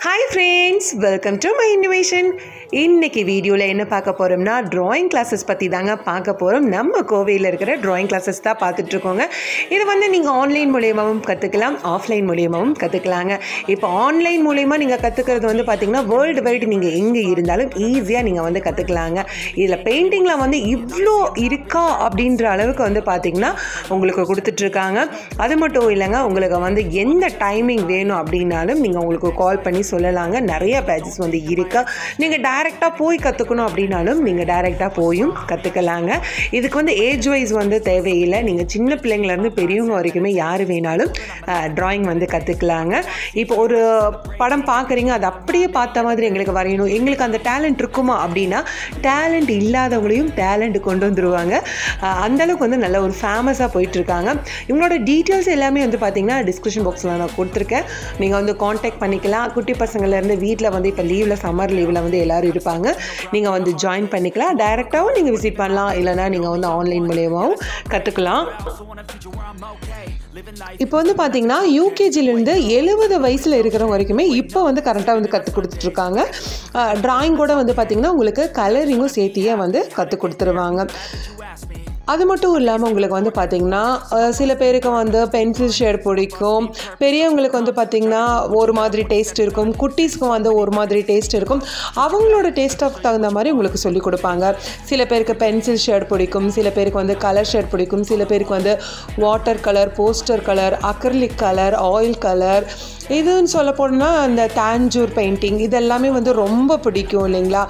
Hi friends welcome to my innovation இன்றைக்கி வீடியோவில் என்ன பார்க்க போகிறோம்னா ட்ராயிங் கிளாஸஸ் பற்றி தாங்க பார்க்க போகிறோம் நம்ம கோவையில் இருக்கிற ட்ராயிங் கிளாஸஸ் தான் பார்த்துட்ருக்கோங்க இது வந்து நீங்கள் ஆன்லைன் மூலியமாகவும் கற்றுக்கலாம் ஆஃப்லைன் மூலியமாகவும் கற்றுக்கலாங்க இப்போ ஆன்லைன் மூலியமாக நீங்கள் கற்றுக்கிறது வந்து பார்த்திங்கன்னா வேர்ல்டு வைடு நீங்கள் எங்கே இருந்தாலும் ஈஸியாக நீங்கள் வந்து கற்றுக்கலாங்க இதில் பெயிண்டிங்கில் வந்து இவ்வளோ இருக்கா அப்படின்ற அளவுக்கு வந்து பார்த்திங்கன்னா உங்களுக்கு கொடுத்துட்ருக்காங்க அது மட்டும் இல்லைங்க உங்களுக்கு வந்து எந்த டைமிங் வேணும் அப்படின்னாலும் நீங்கள் உங்களுக்கு கால் பண்ணி சொல்லலாங்க. நிறைய பேஜஸ் வந்து இருக்கு. நீங்கள் டைரெக்டாக போய் கற்றுக்கணும் அப்படின்னாலும் நீங்கள் டைரெக்டாக போயும் கற்றுக்கலாங்க இதுக்கு வந்து ஏஜ் வைஸ் வந்து தேவையில்லை. நீங்கள் சின்ன பிள்ளைங்கள்லேருந்து பெரியவங்க வரைக்குமே யார் வேணாலும் ட்ராயிங் வந்து கற்றுக்கலாங்க இப்போ ஒரு படம் பார்க்குறீங்க அது அப்படியே பார்த்த மாதிரி எங்களுக்கு வரையணும். எங்களுக்கு அந்த டேலண்ட் இருக்குமா அப்படின்னா டேலண்ட் இல்லாதவங்களையும் டேலண்ட் கொண்டு வந்துடுவாங்க அந்தளவுக்கு வந்து நல்ல ஒரு ஃபேமஸாக போயிட்டுருக்காங்க இவங்களோட டீட்டெயில்ஸ் எல்லாமே வந்து பார்த்திங்கன்னா டிஸ்கிரிப்ஷன் பாக்ஸில் நான் கொடுத்துருக்கேன். நீங்கள் வந்து காண்டாக்ட் பண்ணிக்கலாம். குட்டி பசங்கள்லேருந்து வீட்டில் வந்து இப்போ லீவில் சம்மர் லீவில் வந்து எல்லோரும் இருப்பாங்க. நீங்கள் வந்து ஜாயின் பண்ணிக்கலாம். டைரெக்டாகவும் நீங்கள் விசிட் பண்ணலாம். இல்லைனா நீங்கள் வந்து ஆன்லைன் மூலியமாகவும் கற்றுக்கலாம் இப்போ வந்து பார்த்தீங்கன்னா யூகேஜிலேருந்து எழுபது வயசில் இருக்கிறவங்க வரைக்குமே இப்போ வந்து கரெக்டாக வந்து கற்றுக் கொடுத்துட்ருக்காங்க. ட்ராயிங் கூட வந்து பார்த்திங்கன்னா உங்களுக்கு கலரிங்கும் சேர்த்தியே வந்து கற்றுக் கொடுத்துருவாங்க. அது மட்டும் இல்லாமல் உங்களுக்கு வந்து பார்த்திங்கன்னா சில பேருக்கு வந்து பென்சில் ஷேட் பிடிக்கும். பெரியவங்களுக்கு வந்து பார்த்திங்கன்னா ஒரு மாதிரி டேஸ்ட் இருக்கும். குட்டீஸ்க்கும் வந்து ஒரு மாதிரி டேஸ்ட் இருக்கும். அவங்களோட டேஸ்ட்டுக்கு தகுந்த மாதிரி உங்களுக்கு சொல்லிக் கொடுப்பாங்க. சில பேருக்கு பென்சில் ஷேட் பிடிக்கும். சில பேருக்கு வந்து கலர் ஷேட் பிடிக்கும். சில பேருக்கு வந்து water colour poster colour acrylic colour oil colour இதுன்னு சொல்ல போனால் அந்த தாஞ்சூர் பெயிண்டிங் இதெல்லாமே வந்து ரொம்ப பிடிக்கும் இல்லைங்களா?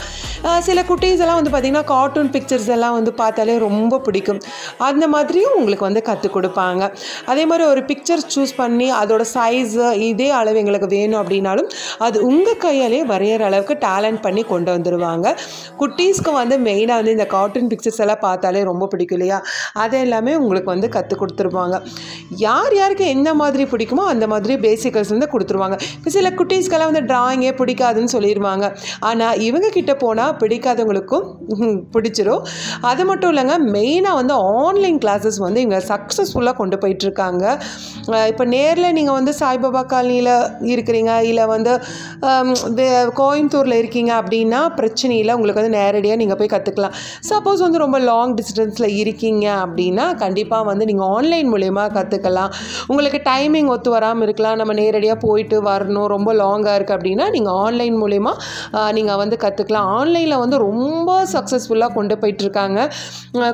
சில குட்டீஸ் எல்லாம் வந்து பார்த்திங்கன்னா கார்ட்டூன் பிக்சர்ஸ் எல்லாம் வந்து பார்த்தாலே ரொம்ப பிடிக்கும். அந்த மாதிரியும் உங்களுக்கு வந்து கற்றுக் கொடுப்பாங்க. அதே மாதிரி ஒரு பிக்சர் சூஸ் பண்ணி அதோட சைஸு இதே அளவு எங்களுக்கு வேணும் அப்படின்னாலும் அது உங்கள் கையாலே வரைகிற அளவுக்கு டேலண்ட் பண்ணி கொண்டு வந்துடுவாங்க குட்டீஸ்க்கு வந்து மெயினாக வந்து இந்த கார்ட்டூன் பிக்சர்ஸ் எல்லாம் பார்த்தாலே ரொம்ப பிடிக்கும் இல்லையா? அதை எல்லாமே உங்களுக்கு வந்து கற்றுக் கொடுத்துருவாங்க. யார் யாருக்கு என்ன மாதிரி பிடிக்குமோ அந்த மாதிரி பேசிக்கல்ஸ் வந்து கொடுத்துருவாங்க. இப்போ சில குட்டீஸ்க்கெல்லாம் வந்து ட்ராயிங்கே பிடிக்காதுன்னு சொல்லிடுவாங்க ஆனால் இவங்க கிட்ட போனால் பிடிக்காதவங்களுக்கும் பிடிச்சிரும். அது மட்டும் இல்லைங்க மெயினாக வந்து ஆன்லைன் கிளாஸஸ் வந்து இவங்க சக்ஸஸ்ஃபுல்லாக கொண்டு போயிட்டுருக்காங்க. இப்போ நேரில் நீங்கள் வந்து சாய்பாபா காலனியில் இருக்கிறீங்க இல்லை வந்து கோயம்புத்தூரில் இருக்கீங்க அப்படின்னா பிரச்சனையில் உங்களுக்கு வந்து நேரடியாக நீங்கள் போய் கற்றுக்கலாம் சப்போஸ் வந்து ரொம்ப லாங் டிஸ்டன்ஸில் இருக்கீங்க அப்படின்னா கண்டிப்பாக வந்து நீங்கள் ஆன்லைன் மூலயமா கற்றுக்கலாம் உங்களுக்கு டைமிங் ஒத்து வராமல் இருக்கலாம். நம்ம நேரடியாக போயிட்டு வரணும் ரொம்ப லாங்காக இருக்குது அப்படின்னா நீங்கள் ஆன்லைன் மூலயமா நீங்கள் வந்து கற்றுக்கலாம் ஆன்லைனில் வந்து ரொம்ப சக்ஸஸ்ஃபுல்லாக கொண்டு போயிட்டுருக்காங்க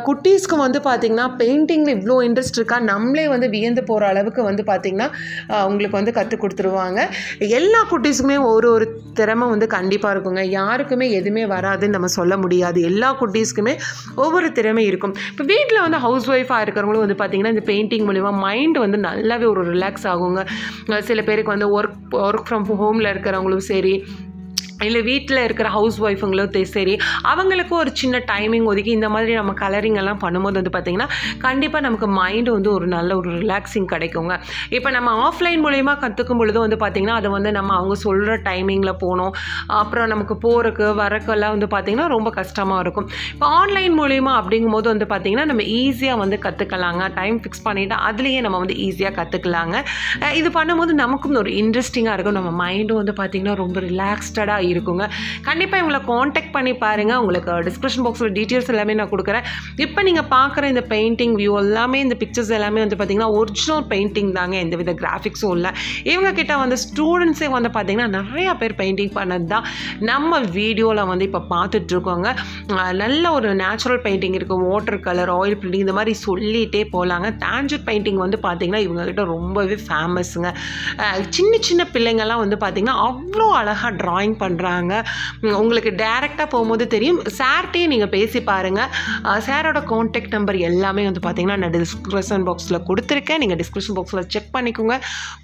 குட்டீஸ்க்கு வந்து பார்த்திங்கன்னா பெயிண்டிங்கில் இவ்வளோ இன்ட்ரெஸ்ட் இருக்கா? நம்மளே வந்து வியந்து போகிற அளவுக்கு வந்து பார்த்திங்கன்னா அவங்களுக்கு வந்து கற்றுக் கொடுத்துருவாங்க. எல்லா குட்டீஸுக்குமே ஒரு ஒரு திறமை வந்து கண்டிப்பாக இருக்குங்க. யாருக்குமே எதுவுமே வராதுன்னு நம்ம சொல்ல முடியாது. எல்லா குட்டீஸ்க்குமே ஒவ்வொரு திறமை இருக்கும். இப்போ வீட்டில் வந்து ஹவுஸ் ஒய்ஃபாக இருக்கிறவங்களும் வந்து பார்த்திங்கன்னா இந்த பெயிண்டிங் மூலிமா மைண்ட் வந்து நல்லாவே ஒரு ரிலாக்ஸ் ஆகுங்க. சில பேருக்கு வந்து ஒர்க் ஒர்க் ஃப்ரம் ஹோமில் இருக்கிறவங்களும் சரி இல்லை வீட்டில் இருக்கிற ஹவுஸ் ஒய்ஃபுங்களும் சரி அவங்களுக்கும் ஒரு சின்ன டைமிங் ஒதுக்கி இந்த மாதிரி நம்ம கலரிங் எல்லாம் பண்ணும்போது வந்து பார்த்திங்கன்னா கண்டிப்பாக நமக்கு மைண்டு வந்து ஒரு நல்ல ஒரு ரிலாக்ஸிங் கிடைக்குங்க. இப்போ நம்ம ஆஃப்லைன் மூலயமா கற்றுக்கும் பொழுது வந்து பார்த்திங்கன்னா அதை வந்து நம்ம அவங்க சொல்கிற டைமிங்கில் போகணும். அப்புறம் நமக்கு போகிறக்கு வரக்கெல்லாம் வந்து பார்த்திங்கன்னா ரொம்ப கஷ்டமாக இருக்கும். இப்போ ஆன்லைன் மூலயமா அப்படிங்கும்போது வந்து பார்த்திங்கன்னா நம்ம ஈஸியாக வந்து கற்றுக்கலாங்க டைம் ஃபிக்ஸ் பண்ணிவிட்டு அதுலேயே நம்ம வந்து ஈஸியாக கற்றுக்கலாங்க இது பண்ணும்போது நமக்கும் ஒரு இன்ட்ரெஸ்டிங்காக இருக்கும். நம்ம மைண்டும் வந்து பார்த்திங்கன்னா ரொம்ப ரிலாக்ஸ்டடாக இருக்குங்க. கண்டிப்பாக இவங்களை காண்டாக்ட் பண்ணி பாருங்கள் உங்களுக்கு டிஸ்கிரிப்ஷன் பாக்ஸில் டீட்டெயில்ஸ் எல்லாமே நான் கொடுக்குறேன். இப்போ நீங்கள் பார்க்குற இந்த பெயிண்டிங் வியூ எல்லாமே இந்த பிக்சர்ஸ் எல்லாமே வந்து பார்த்திங்கன்னா ஒரிஜினல் பெயிண்டிங் தாங்க. எந்த வித கிராஃபிக்ஸும் இல்லை. இவங்க கிட்ட வந்து ஸ்டூடெண்ட்ஸே வந்து பார்த்திங்கன்னா நிறையா பேர் பெயிண்டிங் பண்ணது தான் நம்ம வீடியோவில் வந்து இப்போ பார்த்துட்ருக்கோங்க நல்ல ஒரு நேச்சுரல் பெயிண்டிங் இருக்குது வாட்டர் கலர் ஆயில் பெயிண்டிங் இந்த மாதிரி சொல்லிகிட்டே போகலாங்க தேஞ்சூர் பெயிண்டிங் வந்து பார்த்திங்கன்னா இவங்ககிட்ட ரொம்பவே ஃபேமஸுங்க சின்ன சின்ன பிள்ளைங்கள்லாம் வந்து பார்த்திங்கன்னா அவ்வளோ அழகாக ட்ராயிங் பண்ணுறாங்க உங்களுக்கு டேரெக்டாக போகும்போது தெரியும். சார்ட்டையும் நீங்கள் பேசி பாருங்கள் சாரோட காண்டாக்ட் நம்பர் எல்லாமே வந்து பார்த்திங்கன்னா நான் டிஸ்கிரிப்ஷன் பாக்ஸில் கொடுத்துருக்கேன். நீங்கள் டிஸ்கிரிப்ஷன் பாக்ஸில் செக் பண்ணிக்கோங்க.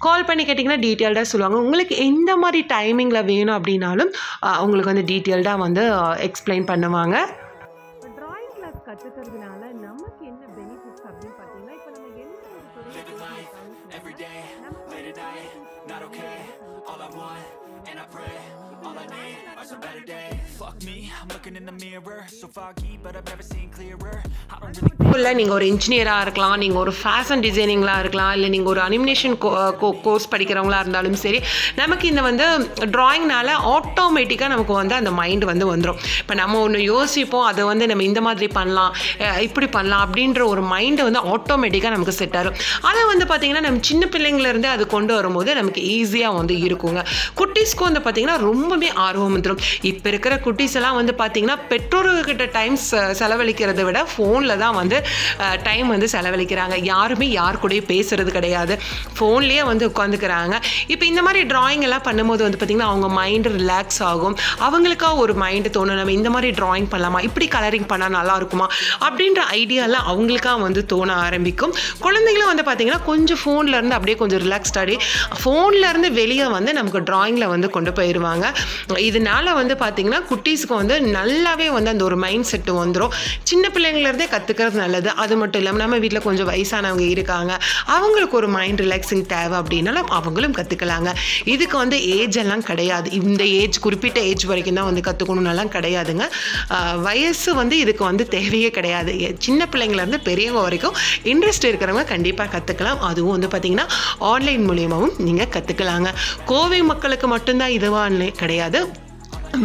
கால் பண்ணி கேட்டிங்கன்னா டீட்டெயில்டாக சொல்லுவாங்க. உங்களுக்கு எந்த மாதிரி டைமிங்கில் வேணும் அப்படின்னாலும் உங்களுக்கு வந்து டீட்டெயில்டாக வந்து எக்ஸ்பிளைன் பண்ணுவாங்க. ட்ராயிங் கிளாஸ் கற்றுக்கிறதுனால நமக்கு என்ன பெனிஃபிட்ஸ் அப்படின்னு பார்த்தீங்கன்னா இப்போ நம்ம எந்த ஒரு துறையை every day, late at night, not okay. All I want, and I pray, all I need are some better days. Fuck me, I'm looking in the mirror. So foggy, but I've never seen clearer. I don't really நீங்கள் ஒரு இன்ஜினியராக இருக்கலாம் நீங்கள் ஒரு fashion டிசைனிங்லாம் இருக்கலாம் இல்லை நீங்கள் ஒரு அனிமினேஷன் கோர்ஸ் படிக்கிறவங்களா இருந்தாலும் சரி நமக்கு இந்த வந்து ட்ராயிங்னால ஆட்டோமேட்டிக்காக நமக்கு வந்து அந்த மைண்ட் வந்து வந்துடும் இப்போ நம்ம ஒன்று யோசிப்போம் அதை வந்து நம்ம இந்த மாதிரி பண்ணலாம் இப்படி பண்ணலாம் அப்படின்ற ஒரு மைண்டை வந்து ஆட்டோமேட்டிக்காக நமக்கு செட் ஆகும் அதை வந்து பார்த்திங்கன்னா நம்ம சின்ன பிள்ளைங்கள்லேருந்தே அது கொண்டு வரும்போது நமக்கு ஈஸியாக வந்து இருக்குங்க குட்டீஸ்க்கும் வந்து பார்த்திங்கன்னா ரொம்பவுமே ஆர்வம் வந்துடும் இப்போ இருக்கிற குட்டீஸ் எல்லாம் வந்து பார்த்திங்கன்னா பெற்றோர்கிட்ட டைம் செலவழிக்கிறத விட ஃபோனில் தான் வந்து டைம் வந்து செலவழிக்கிறாங்க. யாருமே யார் கூடயும் பேசுறது கிடையாது. ஃபோன்லேயே வந்து உட்காந்துக்கிறாங்க இப்போ இந்த மாதிரி டிராயிங் எல்லாம் பண்ணும்போது வந்து பார்த்திங்கன்னா அவங்க மைண்டு ரிலாக்ஸ் ஆகும். அவங்களுக்காக ஒரு மைண்டு தோணும். நம்ம இந்த மாதிரி டிராயிங் பண்ணலாமா? இப்படி கலரிங் பண்ணால் நல்லா இருக்குமா? அப்படின்ற ஐடியாலாம் அவங்களுக்கா வந்து தோண ஆரம்பிக்கும். குழந்தைங்களும் வந்து பார்த்திங்கன்னா கொஞ்சம் ஃபோன்லேருந்து அப்படியே கொஞ்சம் ரிலாக்ஸ்ட் ஃபோன்லேருந்து வெளியே வந்து நமக்கு ட்ராயிங்கில் வந்து கொண்டு போயிடுவாங்க இதனால வந்து பார்த்திங்கன்னா குட்டீஸுக்கு வந்து நல்லாவே வந்து அந்த ஒரு மைண்ட் செட்டு வந்துடும் சின்ன பிள்ளைங்கள்லேருந்தே கற்றுக்கிறது நல்லது. அது மட்டும் இல்லாமல் நம்ம வீட்டில் கொஞ்சம் வயசானவங்க இருக்காங்க. அவங்களுக்கு ஒரு மைண்ட் ரிலாக்ஸிங் தேவை அப்படின்னாலும் அவங்களும் கற்றுக்கலாங்க இதுக்கு வந்து ஏஜ் எல்லாம் கிடையாது. இந்த ஏஜ் குறிப்பிட்ட ஏஜ் வரைக்கும் தான் வந்து கற்றுக்கணும்னாலாம் கிடையாதுங்க. வயசு வந்து இதுக்கு வந்து தேவையே கிடையாது. சின்ன பிள்ளைங்கள்லேருந்து பெரியவங்க வரைக்கும் இன்ட்ரெஸ்ட் இருக்கிறவங்க கண்டிப்பாக கற்றுக்கலாம் அதுவும் வந்து பார்த்திங்கன்னா ஆன்லைன் மூலியமாகவும் நீங்கள் கற்றுக்கலாங்க கோவை மக்களுக்கு மட்டும்தான் இதுவாக கிடையாது கிடையாது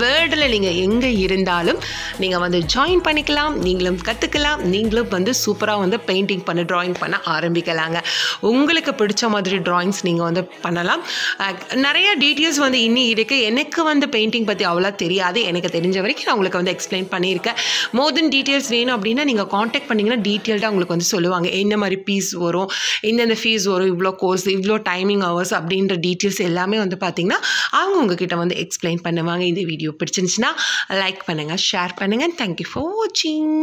வேர்ல்டில் நீங்கள் எங்கே இருந்தாலும் நீங்கள் வந்து ஜாயின் பண்ணிக்கலாம் நீங்களும் கற்றுக்கலாம் நீங்களும் வந்து சூப்பராக வந்து பெயிண்டிங் பண்ண ட்ராயிங் பண்ண ஆரம்பிக்கலாங்க. உங்களுக்கு பிடிச்ச மாதிரி ட்ராயிங்ஸ் நீங்கள் வந்து பண்ணலாம். நிறைய டீட்டெயில்ஸ் வந்து இன்னி இருக்குது எனக்கு வந்து பெயிண்டிங் பற்றி அவ்வளோ தெரியாது. எனக்கு தெரிஞ்ச வரைக்கும் நான் உங்களுக்கு வந்து எக்ஸ்பிளைன் பண்ணியிருக்கேன். மோர் தென் டீட்டெயில்ஸ் வேணும் அப்படின்னா நீங்கள் காண்டாக்ட் பண்ணிங்கன்னா டீட்டெயில்டாக உங்களுக்கு வந்து சொல்லுவாங்க. என்ன மாதிரி பீஸ் வரும் இந்தந்த ஃபீஸ் வரும் இவ்வளோ கோர்ஸ் இவ்வளோ டைமிங் ஹவர்ஸ் அப்படின்ற டீட்டெயில்ஸ் எல்லாமே வந்து பார்த்திங்கன்னா அவங்க உங்ககிட்ட வந்து எக்ஸ்பிளைன் பண்ணுவாங்க. இந்த வீடியோ பிடிச்சிருந்துச்சுன்னா லைக் பண்ணுங்கள் ஷேர் பண்ணுங்கள் தேங்க்யூ ஃபார் வாட்சிங்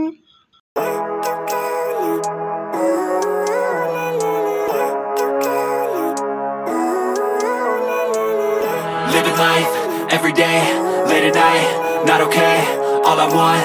Living life every day, late at night, not okay. All I want,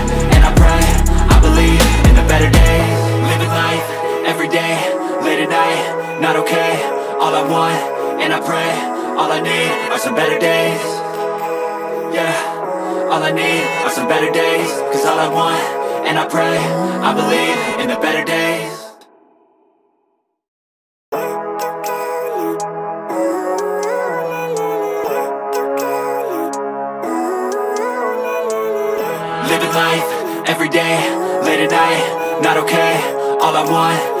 All I want, and I pray, all I need are some better days. Yeah, all I need are some better days. Cause all I want, and I pray, I believe in the better days. Living life every day, late at night, not okay. All I want,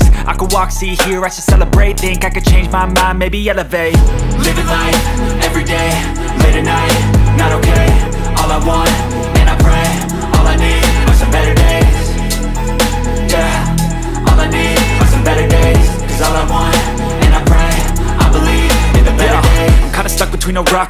I could walk, see, here, I should celebrate. Think I could change my mind, maybe elevate. Living life, every day, late at night